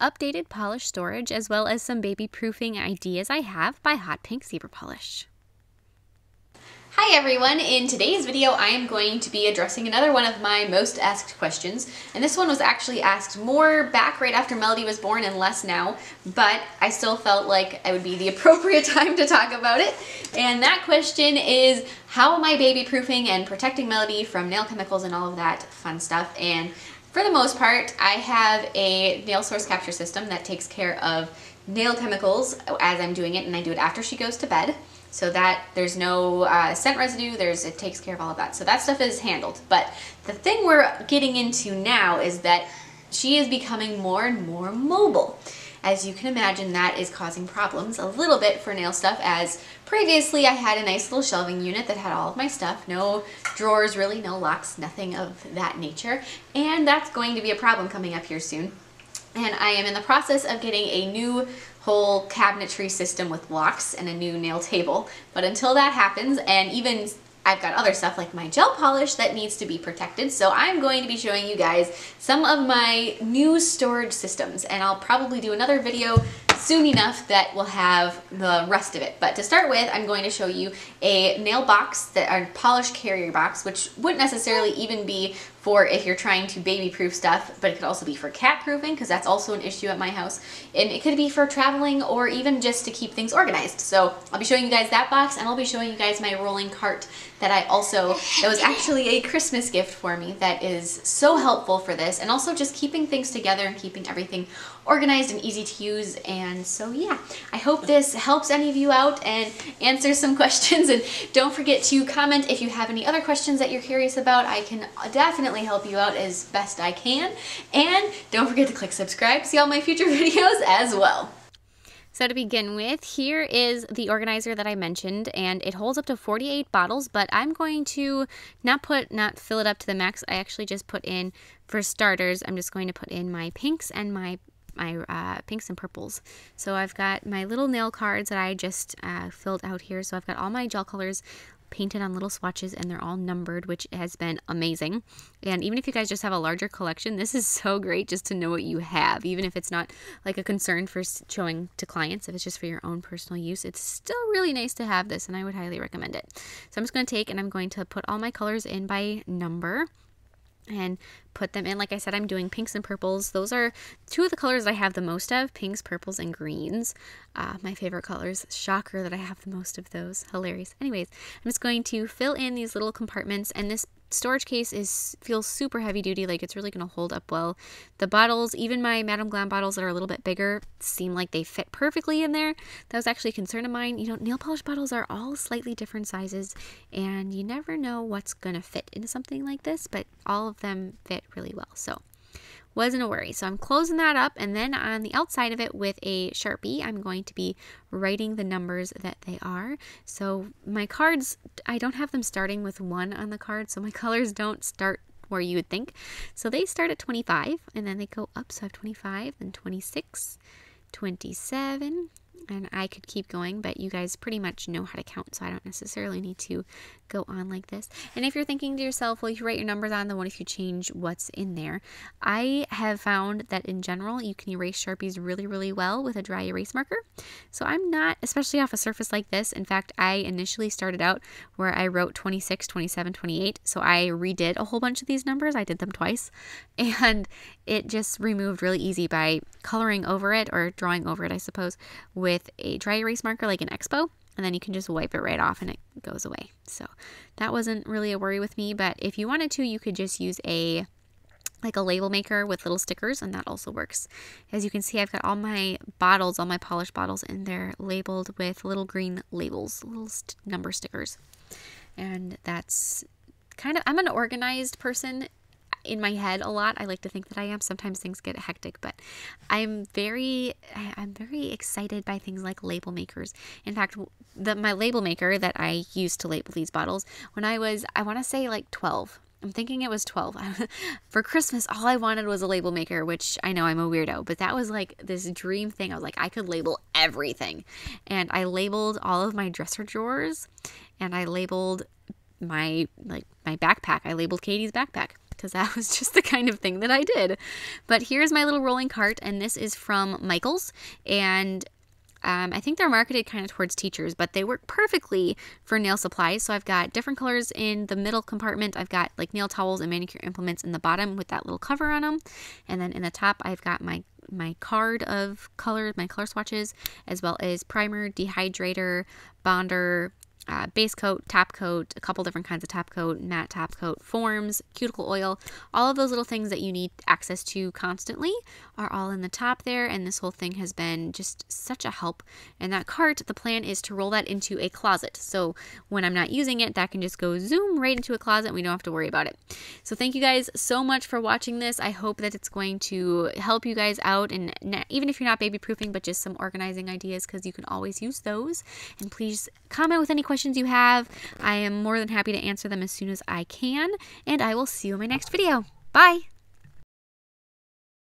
updated polish storage as well as some baby proofing ideas I have by Hot Pink Zebra Polish. Hi everyone, in today's video I am going to be addressing another one of my most asked questions and this one was actually asked more back right after Melody was born and less now but I still felt like it would be the appropriate time to talk about it. And that question is how am I baby proofing and protecting Melody from nail chemicals and all of that fun stuff? And for the most part I have a nail source capture system that takes care of nail chemicals as I'm doing it and I do it after she goes to bed so that there's no uh, scent residue, there's it takes care of all of that. So that stuff is handled. But the thing we're getting into now is that she is becoming more and more mobile. As you can imagine, that is causing problems a little bit for nail stuff as previously I had a nice little shelving unit that had all of my stuff, no drawers really, no locks, nothing of that nature. And that's going to be a problem coming up here soon. And I am in the process of getting a new whole cabinetry system with locks and a new nail table. But until that happens, and even I've got other stuff like my gel polish that needs to be protected. So I'm going to be showing you guys some of my new storage systems and I'll probably do another video soon enough that will have the rest of it. But to start with, I'm going to show you a nail box, that a polish carrier box, which wouldn't necessarily even be for if you're trying to baby proof stuff, but it could also be for cat proofing because that's also an issue at my house. And it could be for traveling or even just to keep things organized. So I'll be showing you guys that box and I'll be showing you guys my rolling cart that I also, that was actually a Christmas gift for me that is so helpful for this and also just keeping things together and keeping everything organized and easy to use. And so yeah, I hope this helps any of you out and answers some questions. And don't forget to comment if you have any other questions that you're curious about. I can definitely help you out as best I can. And don't forget to click subscribe to see all my future videos as well. So to begin with, here is the organizer that I mentioned, and it holds up to 48 bottles, but I'm going to not put, not fill it up to the max. I actually just put in, for starters, I'm just going to put in my pinks and my my uh, pinks and purples. So I've got my little nail cards that I just uh, filled out here. So I've got all my gel colors painted on little swatches and they're all numbered, which has been amazing. And even if you guys just have a larger collection, this is so great just to know what you have, even if it's not like a concern for showing to clients, if it's just for your own personal use, it's still really nice to have this and I would highly recommend it. So I'm just going to take and I'm going to put all my colors in by number and put them in. Like I said, I'm doing pinks and purples. Those are two of the colors I have the most of, pinks, purples, and greens. Uh, my favorite colors. Shocker that I have the most of those. Hilarious. Anyways, I'm just going to fill in these little compartments, and this storage case is feels super heavy duty like it's really going to hold up well the bottles even my madam glam bottles that are a little bit bigger seem like they fit perfectly in there that was actually a concern of mine you know nail polish bottles are all slightly different sizes and you never know what's going to fit into something like this but all of them fit really well so wasn't a worry. So I'm closing that up and then on the outside of it with a Sharpie, I'm going to be writing the numbers that they are. So my cards, I don't have them starting with one on the card, so my colors don't start where you would think. So they start at 25 and then they go up. So I have 25, then 26, 27, and I could keep going, but you guys pretty much know how to count, so I don't necessarily need to go on like this. And if you're thinking to yourself, well, you write your numbers on, then what if you change what's in there? I have found that in general, you can erase Sharpies really, really well with a dry erase marker. So I'm not, especially off a surface like this. In fact, I initially started out where I wrote 26, 27, 28. So I redid a whole bunch of these numbers. I did them twice. And it just removed really easy by coloring over it or drawing over it, I suppose, with a dry erase marker like an Expo and then you can just wipe it right off and it goes away. So that wasn't really a worry with me, but if you wanted to, you could just use a like a label maker with little stickers and that also works. As you can see, I've got all my bottles, all my polished bottles, and they're labeled with little green labels, little st number stickers. And that's kind of, I'm an organized person in my head a lot. I like to think that I am. Sometimes things get hectic, but I'm very I'm very excited by things like label makers. In fact, the my label maker that I used to label these bottles when I was I want to say like 12. I'm thinking it was 12. For Christmas, all I wanted was a label maker, which I know I'm a weirdo, but that was like this dream thing. I was like, I could label everything. And I labeled all of my dresser drawers and I labeled my like my backpack. I labeled Katie's backpack because that was just the kind of thing that I did. But here's my little rolling cart, and this is from Michaels. And um, I think they're marketed kind of towards teachers, but they work perfectly for nail supplies. So I've got different colors in the middle compartment. I've got like nail towels and manicure implements in the bottom with that little cover on them. And then in the top, I've got my my card of colors, my color swatches, as well as primer, dehydrator, bonder, uh, base coat, top coat, a couple different kinds of top coat, matte top coat, forms, cuticle oil, all of those little things that you need access to constantly are all in the top there. And this whole thing has been just such a help. And that cart, the plan is to roll that into a closet. So when I'm not using it, that can just go zoom right into a closet and we don't have to worry about it. So thank you guys so much for watching this. I hope that it's going to help you guys out. And even if you're not baby proofing, but just some organizing ideas because you can always use those. And please comment with any questions you have. I am more than happy to answer them as soon as I can, and I will see you in my next video. Bye!